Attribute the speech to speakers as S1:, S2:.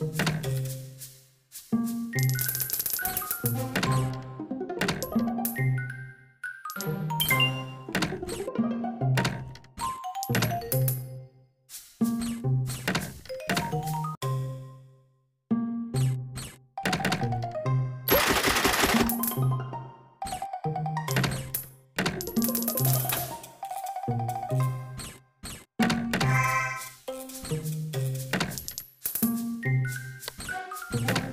S1: you Thank you.